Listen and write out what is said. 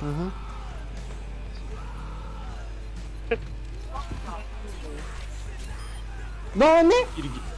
Hı hı. Daha ne? Gir git.